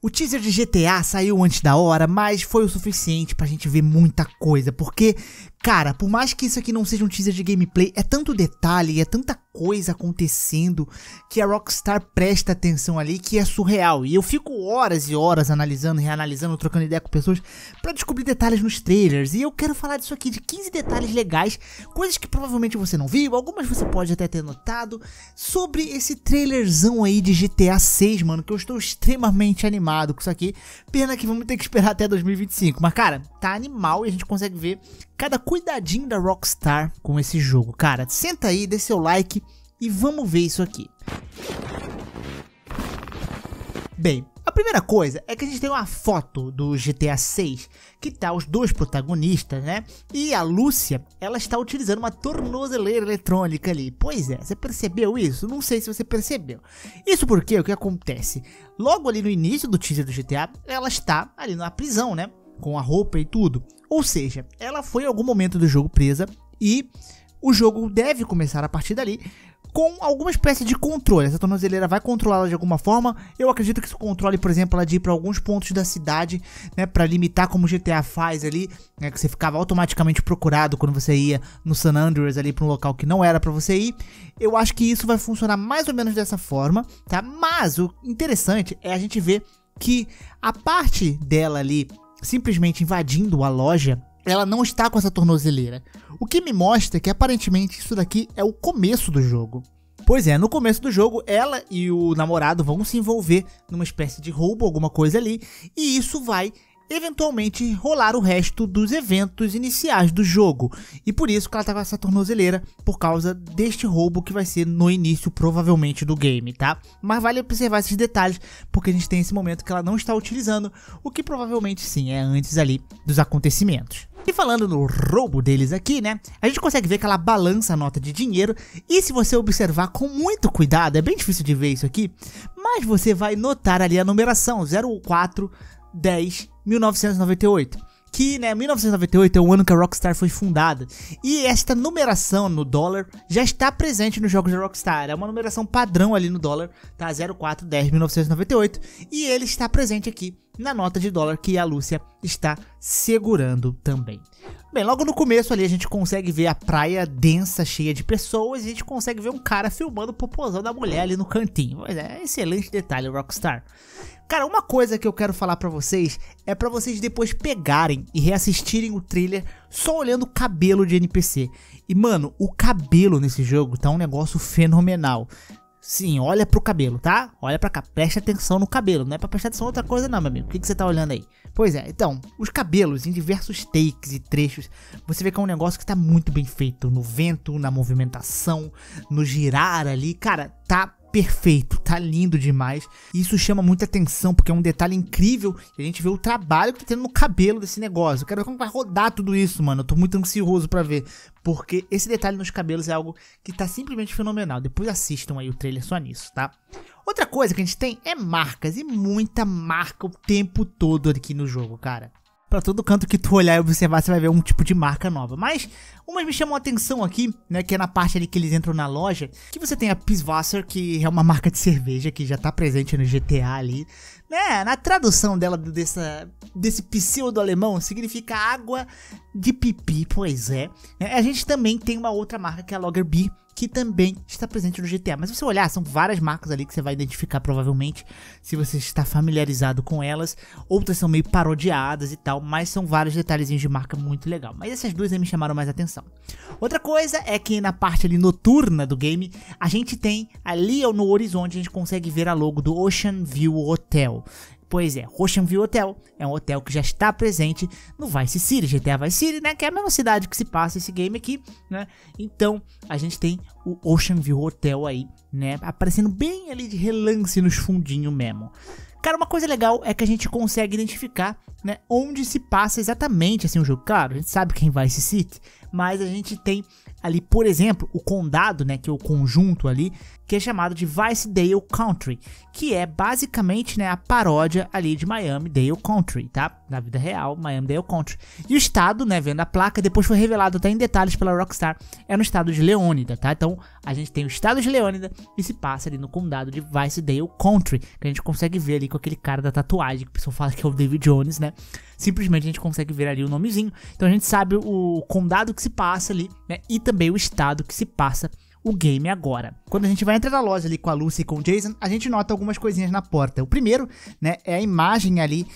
O teaser de GTA saiu antes da hora, mas foi o suficiente pra gente ver muita coisa, porque, cara, por mais que isso aqui não seja um teaser de gameplay, é tanto detalhe, é tanta coisa acontecendo que a Rockstar presta atenção ali que é surreal. E eu fico horas e horas analisando, reanalisando, trocando ideia com pessoas para descobrir detalhes nos trailers. E eu quero falar disso aqui de 15 detalhes legais, coisas que provavelmente você não viu, algumas você pode até ter notado, sobre esse trailerzão aí de GTA 6, mano, que eu estou extremamente animado com isso aqui. Pena que vamos ter que esperar até 2025, mas cara, tá animal e a gente consegue ver cada cuidadinho da Rockstar com esse jogo. Cara, senta aí, dê seu like e vamos ver isso aqui. Bem, a primeira coisa é que a gente tem uma foto do GTA 6 que tá os dois protagonistas, né? E a Lúcia, ela está utilizando uma tornozeleira eletrônica ali. Pois é, você percebeu isso? Não sei se você percebeu. Isso porque o que acontece? Logo ali no início do teaser do GTA, ela está ali na prisão, né? Com a roupa e tudo. Ou seja, ela foi em algum momento do jogo presa e o jogo deve começar a partir dali com alguma espécie de controle. Essa tornozeleira vai controlá-la de alguma forma. Eu acredito que esse controle, por exemplo, ela de ir para alguns pontos da cidade, né, para limitar como o GTA faz ali, né, que você ficava automaticamente procurado quando você ia no San Andreas ali para um local que não era para você ir. Eu acho que isso vai funcionar mais ou menos dessa forma, tá? Mas o interessante é a gente ver que a parte dela ali simplesmente invadindo a loja, ela não está com essa tornozeleira. O que me mostra que aparentemente isso daqui é o começo do jogo. Pois é, no começo do jogo, ela e o namorado vão se envolver numa espécie de roubo, alguma coisa ali, e isso vai eventualmente rolar o resto dos eventos iniciais do jogo. E por isso que ela tá com essa tornozeleira, por causa deste roubo que vai ser no início, provavelmente, do game, tá? Mas vale observar esses detalhes, porque a gente tem esse momento que ela não está utilizando, o que provavelmente sim é antes ali dos acontecimentos. E falando no roubo deles aqui, né? A gente consegue ver que ela balança a nota de dinheiro. E se você observar com muito cuidado, é bem difícil de ver isso aqui, mas você vai notar ali a numeração 04 10 1998 que, né, 1998 é o ano que a Rockstar foi fundada. E esta numeração no dólar já está presente nos jogos da Rockstar. É uma numeração padrão ali no dólar, tá? 0410 1998. E ele está presente aqui na nota de dólar que a Lúcia está segurando também. Bem, logo no começo ali a gente consegue ver a praia densa, cheia de pessoas, e a gente consegue ver um cara filmando o popozão da mulher ali no cantinho. Pois é, excelente detalhe, Rockstar. Cara, uma coisa que eu quero falar para vocês é para vocês depois pegarem e reassistirem o trailer só olhando o cabelo de NPC. E mano, o cabelo nesse jogo tá um negócio fenomenal. Sim, olha pro cabelo, tá? Olha pra cá, preste atenção no cabelo, não é pra prestar atenção em outra coisa não, meu amigo. O que, que você tá olhando aí? Pois é, então, os cabelos em diversos takes e trechos, você vê que é um negócio que tá muito bem feito. No vento, na movimentação, no girar ali, cara, tá perfeito, tá lindo demais. Isso chama muita atenção, porque é um detalhe incrível. A gente vê o trabalho que tá tendo no cabelo desse negócio. Eu quero ver como vai rodar tudo isso, mano. Eu tô muito ansioso para ver. Porque esse detalhe nos cabelos é algo que tá simplesmente fenomenal. Depois assistam aí o trailer só nisso, tá? Outra coisa que a gente tem é marcas. E muita marca o tempo todo aqui no jogo, cara. Pra todo canto que tu olhar e observar, você vai ver um tipo de marca nova. Mas umas me chamam a atenção aqui, né? Que é na parte ali que eles entram na loja. Que você tem a Pisswasser, que é uma marca de cerveja que já tá presente no GTA ali. Né? Na tradução dela, dessa, desse pseudo alemão, significa água de pipi, pois é. A gente também tem uma outra marca que é a Logger Bee que também está presente no GTA. Mas se você olhar, são várias marcas ali que você vai identificar provavelmente, se você está familiarizado com elas. Outras são meio parodiadas e tal, mas são vários detalhezinhos de marca muito legal. Mas essas duas aí me chamaram mais atenção. Outra coisa é que na parte ali noturna do game, a gente tem ali no horizonte, a gente consegue ver a logo do Ocean View Hotel. Pois é, Ocean View Hotel é um hotel que já está presente no Vice City, GTA Vice City, né? Que é a mesma cidade que se passa esse game aqui, né? Então, a gente tem o Ocean View Hotel aí, né? Aparecendo bem ali de relance nos fundinhos mesmo. Cara, uma coisa legal é que a gente consegue identificar, né, onde se passa exatamente assim o jogo. Claro, a gente sabe quem vai Vice City, mas a gente tem ali, por exemplo, o condado, né, que é o conjunto ali, que é chamado de Vice-Dale Country, que é basicamente, né, a paródia ali de Miami-Dale Country, tá? Na vida real, Miami-Dale Country. E o estado, né, vendo a placa, depois foi revelado até em detalhes pela Rockstar, é no estado de Leônida, tá? Então, a gente tem o estado de Leônida e se passa ali no condado de Vice-Dale Country, que a gente consegue ver ali com aquele cara da tatuagem, que o pessoal fala que é o David Jones, né? Simplesmente a gente consegue ver ali o nomezinho. Então a gente sabe o condado que se passa ali, né? E também o estado que se passa o game agora. Quando a gente vai entrar na loja ali com a Lucy e com o Jason, a gente nota algumas coisinhas na porta. O primeiro, né, é a imagem ali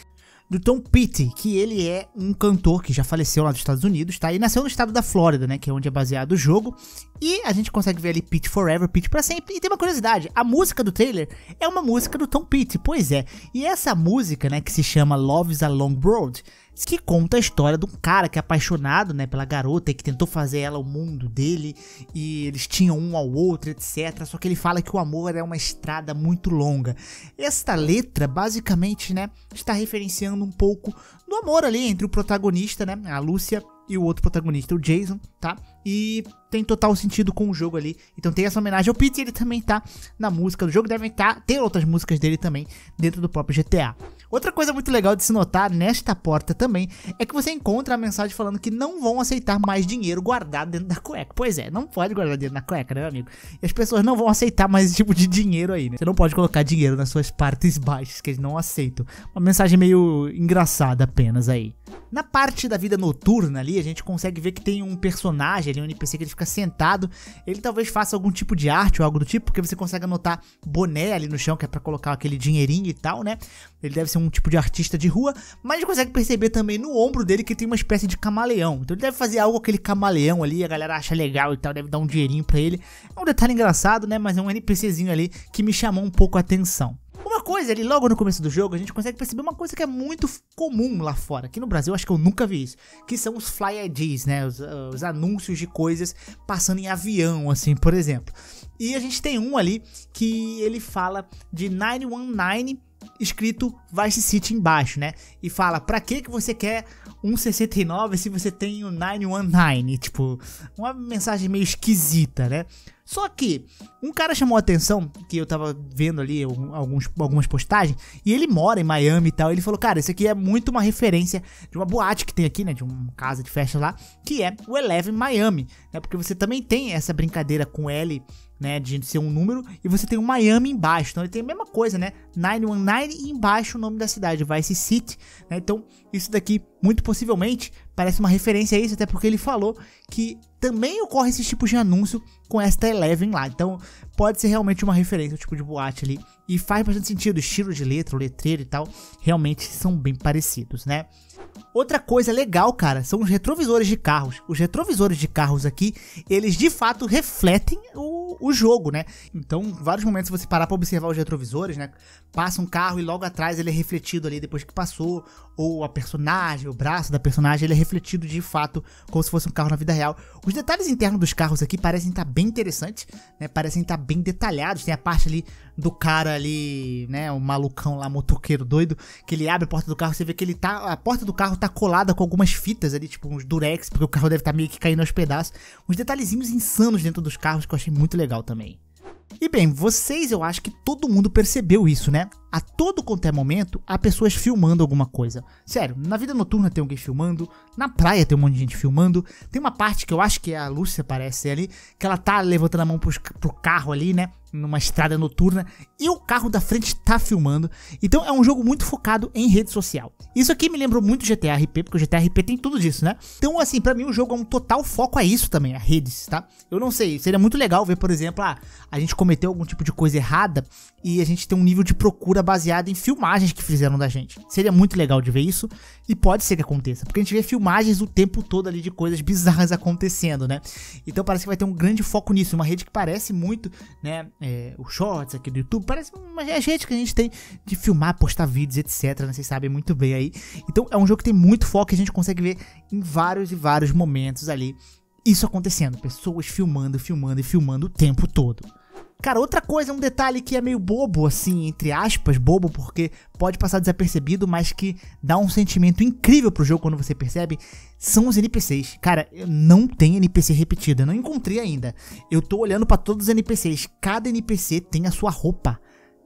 do Tom Petty, que ele é um cantor que já faleceu lá dos Estados Unidos, tá? E nasceu no estado da Flórida, né? Que é onde é baseado o jogo. E a gente consegue ver ali Pete Forever, Pete para sempre. E tem uma curiosidade, a música do trailer é uma música do Tom Petty, pois é. E essa música, né, que se chama Love's a Long Road, que conta a história de um cara que é apaixonado, né, pela garota e que tentou fazer ela o mundo dele e eles tinham um ao outro, etc. Só que ele fala que o amor é uma estrada muito longa. Esta letra, basicamente, né, está referenciando um pouco do amor ali entre o protagonista, né, a Lúcia e o outro protagonista, o Jason, tá? E tem total sentido com o jogo ali. Então tem essa homenagem ao Pete, ele também tá na música do jogo, devem tá, ter outras músicas dele também dentro do próprio GTA. Outra coisa muito legal de se notar nesta porta também é que você encontra a mensagem falando que não vão aceitar mais dinheiro guardado dentro da cueca. Pois é, não pode guardar dinheiro na cueca, né, meu amigo? E as pessoas não vão aceitar mais esse tipo de dinheiro aí, né? Você não pode colocar dinheiro nas suas partes baixas, que eles não aceitam. Uma mensagem meio engraçada apenas aí. Na parte da vida noturna ali, a gente consegue ver que tem um personagem ali, um NPC que ele fica sentado. Ele talvez faça algum tipo de arte ou algo do tipo, porque você consegue anotar boné ali no chão, que é pra colocar aquele dinheirinho e tal, né? Ele deve ser um tipo de artista de rua, mas a gente consegue perceber também no ombro dele que tem uma espécie de camaleão. Então ele deve fazer algo aquele camaleão ali, a galera acha legal e tal, deve dar um dinheirinho pra ele. É um detalhe engraçado, né? Mas é um NPCzinho ali que me chamou um pouco a atenção. Coisa ali, logo no começo do jogo, a gente consegue perceber uma coisa que é muito comum lá fora. Aqui no Brasil, acho que eu nunca vi isso. Que são os fly IDs, né? Os, uh, os anúncios de coisas passando em avião, assim, por exemplo. E a gente tem um ali que ele fala de 919 escrito Vice City embaixo, né? E fala, pra que que você quer um 69 se você tem o 919? Tipo, uma mensagem meio esquisita, né? Só que um cara chamou a atenção, que eu tava vendo ali alguns, algumas postagens, e ele mora em Miami e tal. Ele falou: Cara, isso aqui é muito uma referência de uma boate que tem aqui, né? De uma casa de festa lá, que é o Eleven Miami, né? Porque você também tem essa brincadeira com L né, de ser um número, e você tem um Miami embaixo. Então ele tem a mesma coisa, né? 919 e embaixo o nome da cidade, Vice City, né? Então, isso daqui muito possivelmente parece uma referência a isso, até porque ele falou que também ocorre esse tipo de anúncio com esta Eleven lá. Então, pode ser realmente uma referência ao tipo de boate ali e faz bastante sentido, o estilo de letra, o letreiro e tal, realmente são bem parecidos, né? Outra coisa legal, cara, são os retrovisores de carros. Os retrovisores de carros aqui, eles de fato refletem o, o jogo, né? Então, vários momentos você parar para observar os retrovisores, né? Passa um carro e logo atrás ele é refletido ali depois que passou, ou a personagem, o braço da personagem, ele é refletido de fato como se fosse um carro na vida real. Os detalhes internos dos carros aqui parecem estar bem interessantes, né? Parecem estar bem detalhados. Tem a parte ali do cara ali, né, o malucão lá, motoqueiro doido, que ele abre a porta do carro, você vê que ele tá, a porta do carro tá colada com algumas fitas ali, tipo uns durex, porque o carro deve estar tá meio que caindo aos pedaços. Uns detalhezinhos insanos dentro dos carros que eu achei muito legal também. E bem, vocês eu acho que todo mundo percebeu isso, né? A todo quanto é momento, há pessoas filmando alguma coisa. Sério, na vida noturna tem alguém filmando, na praia tem um monte de gente filmando. Tem uma parte que eu acho que é a Lúcia parece ali, que ela tá levantando a mão pro, pro carro ali, né? Numa estrada noturna e o carro da frente tá filmando. Então é um jogo muito focado em rede social. Isso aqui me lembrou muito GTA RP, porque o GTA RP tem tudo disso, né? Então, assim, para mim o jogo é um total foco a isso também, a redes, tá? Eu não sei, seria muito legal ver, por exemplo, ah, a gente cometeu algum tipo de coisa errada e a gente tem um nível de procura baseado em filmagens que fizeram da gente. Seria muito legal de ver isso e pode ser que aconteça, porque a gente vê filmagens o tempo todo ali de coisas bizarras acontecendo, né? Então parece que vai ter um grande foco nisso, uma rede que parece muito, né? É, os shorts aqui do YouTube, parece uma gente que a gente tem de filmar, postar vídeos, etc. Né? Vocês sabem muito bem aí. Então é um jogo que tem muito foco e a gente consegue ver em vários e vários momentos ali isso acontecendo. Pessoas filmando, filmando e filmando o tempo todo. Cara, outra coisa, um detalhe que é meio bobo, assim, entre aspas, bobo, porque pode passar desapercebido, mas que dá um sentimento incrível pro jogo quando você percebe, são os NPCs. Cara, não tem NPC repetido, eu não encontrei ainda. Eu tô olhando para todos os NPCs, cada NPC tem a sua roupa.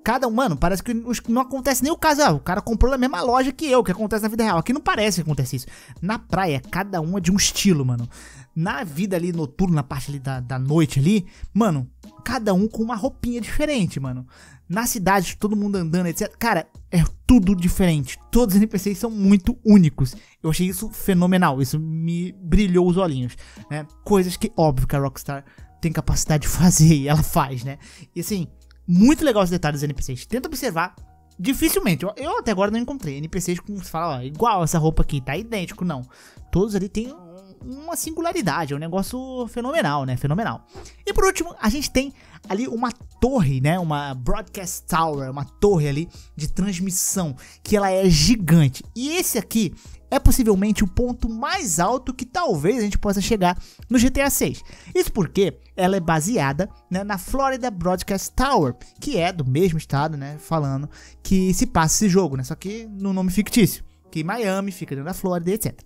Cada um, mano, parece que não acontece nem o caso. Ah, o cara comprou na mesma loja que eu, que acontece na vida real. Aqui não parece que acontece isso. Na praia, cada um é de um estilo, mano. Na vida ali noturna, na parte ali da, da noite ali, mano, cada um com uma roupinha diferente, mano. Na cidade, todo mundo andando, etc. Cara, é tudo diferente. Todos os NPCs são muito únicos. Eu achei isso fenomenal. Isso me brilhou os olhinhos, né? Coisas que, óbvio, que a Rockstar tem capacidade de fazer e ela faz, né? E assim, muito legal os detalhes dos NPCs. Tenta observar. Dificilmente, eu, eu até agora não encontrei NPCs com você fala, ó, igual essa roupa aqui, tá idêntico, não. Todos ali tem uma singularidade, é um negócio fenomenal, né? Fenomenal. E por último, a gente tem ali uma torre, né? Uma broadcast tower, uma torre ali de transmissão, que ela é gigante. E esse aqui é possivelmente o ponto mais alto que talvez a gente possa chegar no GTA 6. Isso porque ela é baseada né, na Florida Broadcast Tower, que é do mesmo estado, né, falando que se passa esse jogo, né, só que no nome fictício, que Miami fica dentro da Flórida, etc.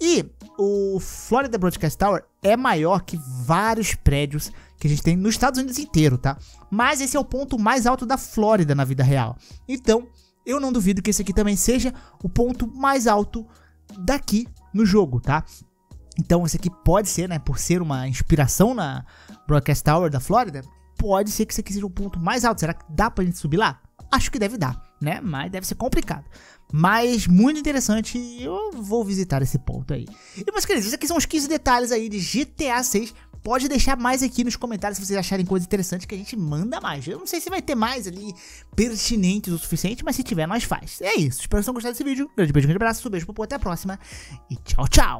E o Florida Broadcast Tower é maior que vários prédios que a gente tem nos Estados Unidos inteiro, tá? Mas esse é o ponto mais alto da Flórida na vida real. Então, eu não duvido que esse aqui também seja o ponto mais alto daqui no jogo, tá? Então esse aqui pode ser, né, por ser uma inspiração na Broadcast Tower da Flórida, pode ser que esse aqui seja o ponto mais alto. Será que dá pra gente subir lá? Acho que deve dar, né? Mas deve ser complicado. Mas muito interessante, eu vou visitar esse ponto aí. E meus queridos, esses aqui são os 15 detalhes aí de GTA 6 Pode deixar mais aqui nos comentários se vocês acharem coisas interessantes que a gente manda mais. Eu não sei se vai ter mais ali pertinentes o suficiente, mas se tiver, nós faz. É isso. Espero que vocês tenham gostado desse vídeo. Grande beijo, grande abraço, beijo, popo, até a próxima e tchau, tchau.